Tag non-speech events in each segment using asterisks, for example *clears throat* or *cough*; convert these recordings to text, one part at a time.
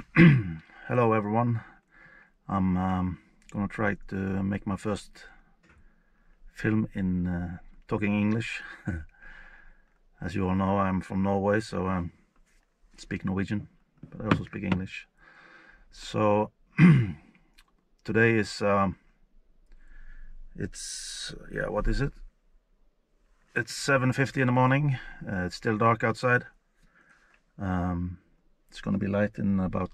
*clears throat* Hello everyone. I'm um, gonna try to make my first film in uh, talking English. *laughs* As you all know, I'm from Norway, so I speak Norwegian, but I also speak English. So *clears throat* today is um, it's yeah, what is it? It's 7:50 in the morning. Uh, it's still dark outside. Um, it's gonna be light in about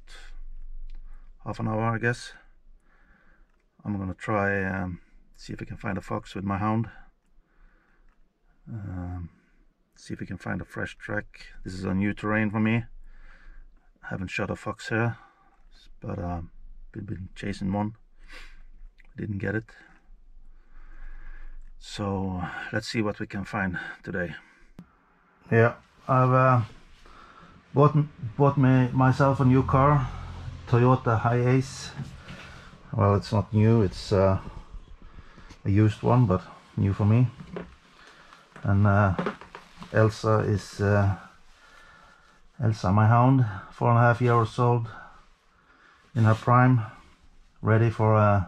half an hour, I guess. I'm gonna try um, see if we can find a fox with my hound. Um, see if we can find a fresh track. This is a new terrain for me. I haven't shot a fox here, but um, we've been chasing one. Didn't get it. So let's see what we can find today. Yeah, I've uh, bought bought me myself a new car, Toyota Hiace. Well, it's not new; it's uh, a used one, but new for me. And uh, Elsa is uh, Elsa, my hound, four and a half years old, in her prime, ready for uh,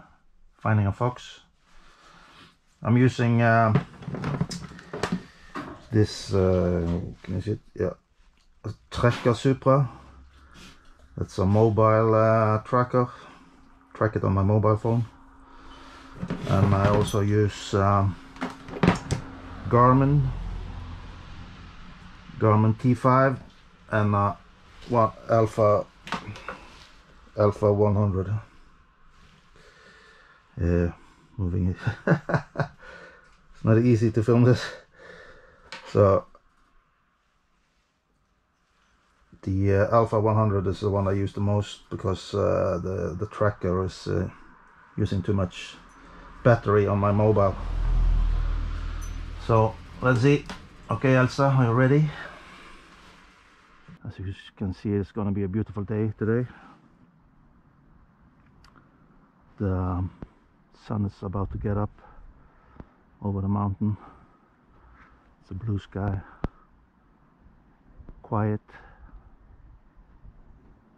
finding a fox. I'm using uh, this. Uh, can you see it? Yeah, Tracker Supra. That's a mobile uh, tracker. Track it on my mobile phone. And I also use um, Garmin. Garmin T5 and uh, one Alpha Alpha 100. Yeah, moving it. *laughs* it's not easy to film this. So the uh, Alpha 100 is the one I use the most because uh, the the tracker is uh, using too much battery on my mobile. So let's see. Okay, Elsa, are you ready? As you can see, it's going to be a beautiful day today. The sun is about to get up over the mountain. It's a blue sky, quiet,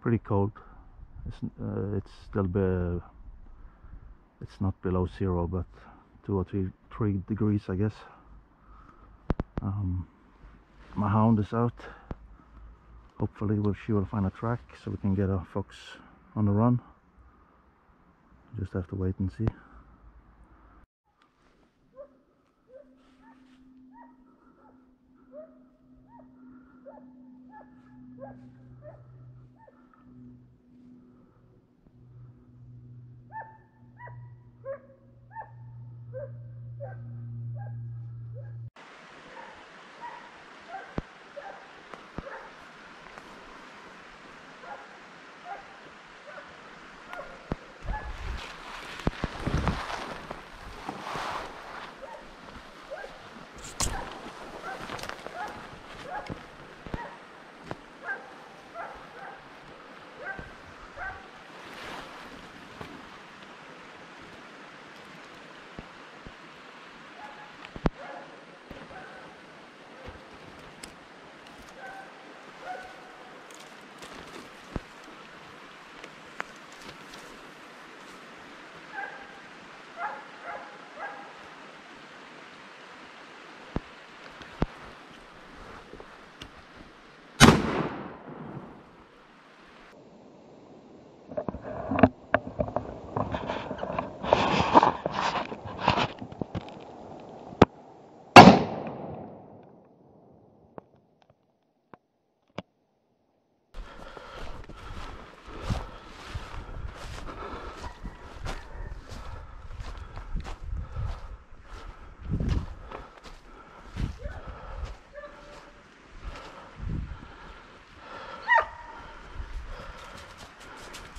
pretty cold. It's uh, it's still be, it's not below zero, but two or three three degrees, I guess. Um, my hound is out. Hopefully, we'll, she will find a track so we can get a fox on the run. Just have to wait and see.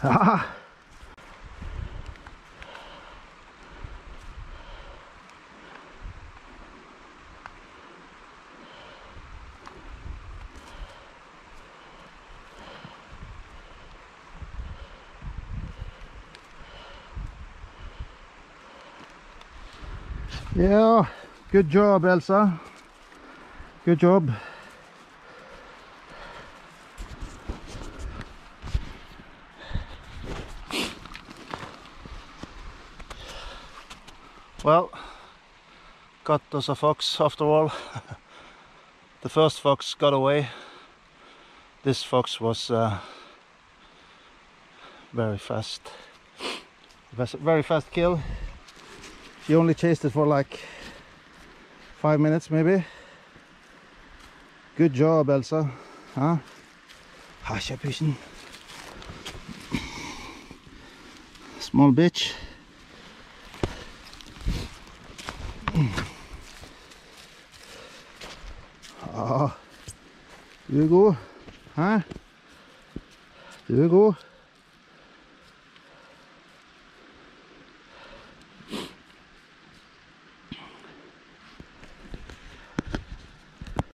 Ah. *laughs* Yeah, good job Elsa. Good job. Well, got us a fox after all. *laughs* the first fox got away. This fox was uh, very fast. Very fast kill. He only chased it for like five minutes maybe. Good job Elsa. Huh? Hashapishen. Small bitch. Du er god. Hæ? Du er god.